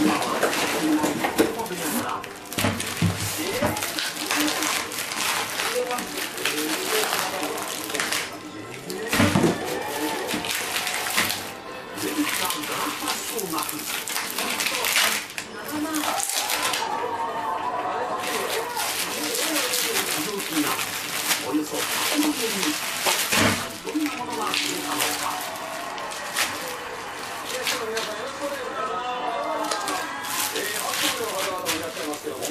およそ100万円。 있어요.